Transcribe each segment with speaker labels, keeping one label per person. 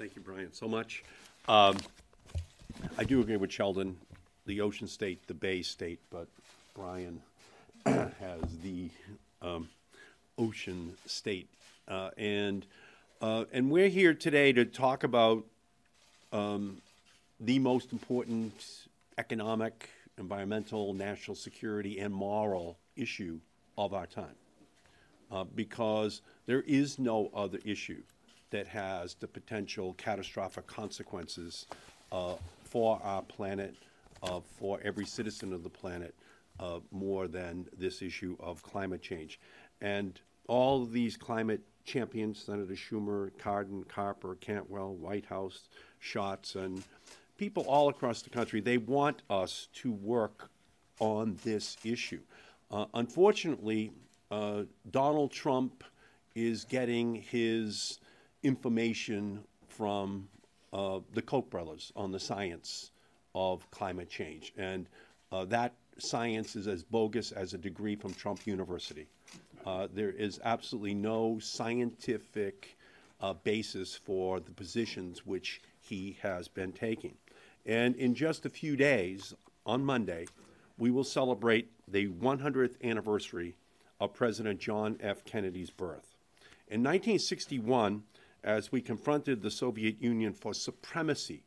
Speaker 1: Thank you, Brian, so much. Um, I do agree with Sheldon, the ocean state, the bay state, but Brian has the um, ocean state. Uh, and, uh, and we're here today to talk about um, the most important economic, environmental, national security, and moral issue of our time. Uh, because there is no other issue that has the potential catastrophic consequences uh, for our planet, uh, for every citizen of the planet, uh, more than this issue of climate change. And all these climate champions, Senator Schumer, Cardin, Carper, Cantwell, Whitehouse, Schatz, and people all across the country, they want us to work on this issue. Uh, unfortunately, uh, Donald Trump is getting his information from uh, the Koch brothers on the science of climate change. And uh, that science is as bogus as a degree from Trump University. Uh, there is absolutely no scientific uh, basis for the positions which he has been taking. And in just a few days, on Monday, we will celebrate the 100th anniversary of President John F. Kennedy's birth. In 1961, as we confronted the Soviet Union for supremacy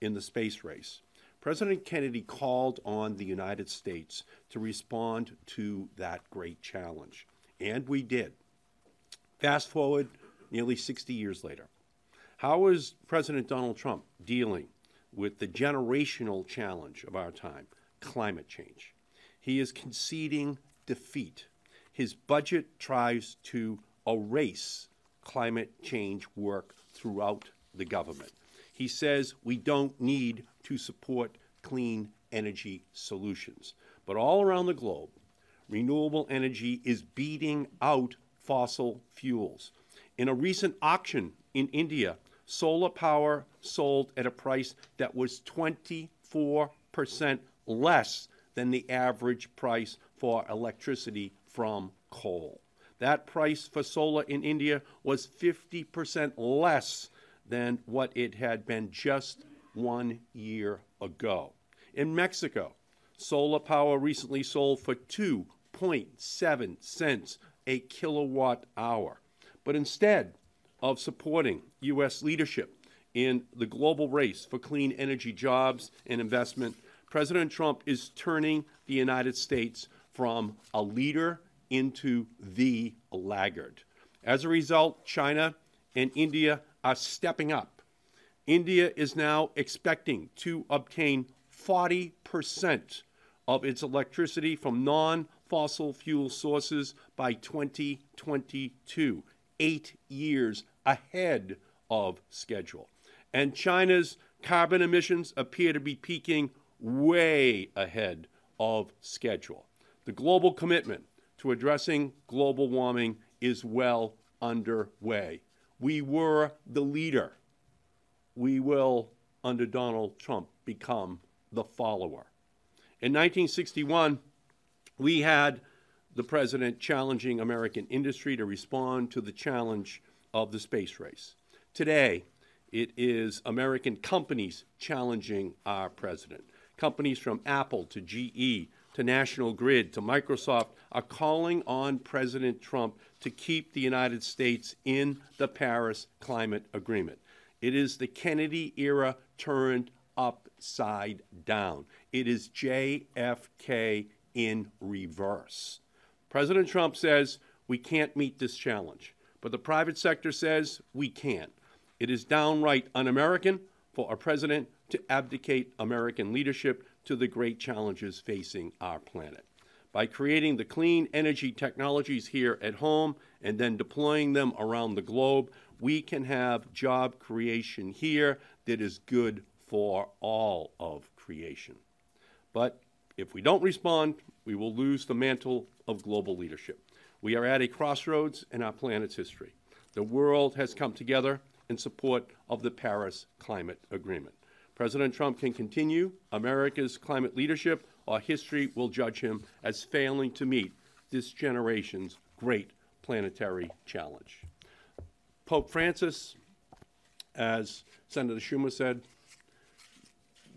Speaker 1: in the space race, President Kennedy called on the United States to respond to that great challenge. And we did. Fast forward nearly 60 years later. How is President Donald Trump dealing with the generational challenge of our time, climate change? He is conceding defeat. His budget tries to erase climate change work throughout the government. He says we don't need to support clean energy solutions. But all around the globe, renewable energy is beating out fossil fuels. In a recent auction in India, solar power sold at a price that was 24 percent less than the average price for electricity from coal. That price for solar in India was 50 percent less than what it had been just one year ago. In Mexico, solar power recently sold for 2.7 cents a kilowatt hour. But instead of supporting U.S. leadership in the global race for clean energy jobs and investment, President Trump is turning the United States from a leader into the laggard. As a result, China and India are stepping up. India is now expecting to obtain 40 percent of its electricity from non fossil fuel sources by 2022, eight years ahead of schedule. And China's carbon emissions appear to be peaking way ahead of schedule. The global commitment to addressing global warming is well underway. We were the leader. We will, under Donald Trump, become the follower. In 1961, we had the president challenging American industry to respond to the challenge of the space race. Today, it is American companies challenging our president. Companies from Apple to GE to National Grid to Microsoft are calling on President Trump to keep the United States in the Paris Climate Agreement. It is the Kennedy era turned upside down. It is JFK in reverse. President Trump says we can't meet this challenge, but the private sector says we can. It is downright un American for a president to abdicate American leadership to the great challenges facing our planet. By creating the clean energy technologies here at home and then deploying them around the globe, we can have job creation here that is good for all of creation. But if we don't respond, we will lose the mantle of global leadership. We are at a crossroads in our planet's history. The world has come together in support of the Paris Climate Agreement. President Trump can continue America's climate leadership, or history will judge him as failing to meet this generation's great planetary challenge. Pope Francis as Senator Schumer said,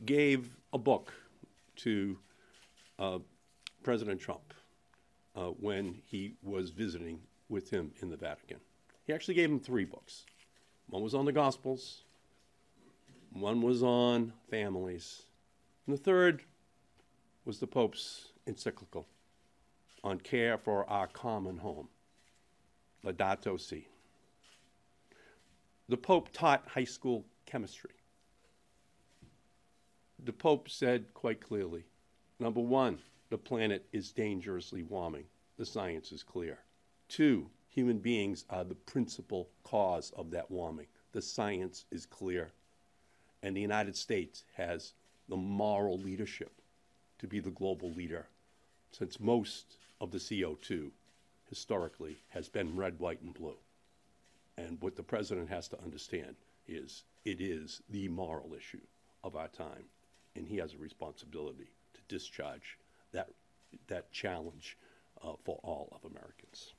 Speaker 1: gave a book to uh, President Trump uh, when he was visiting with him in the Vatican. He actually gave him three books. One was on the Gospels, one was on families, and the third was the Pope's encyclical on care for our common home, Laudato Si. The Pope taught high school chemistry. The Pope said quite clearly number one, the planet is dangerously warming. The science is clear. Two, human beings are the principal cause of that warming. The science is clear. And the United States has the moral leadership to be the global leader since most of the CO2 historically has been red, white, and blue. And what the president has to understand is it is the moral issue of our time, and he has a responsibility to discharge that, that challenge uh, for all of Americans.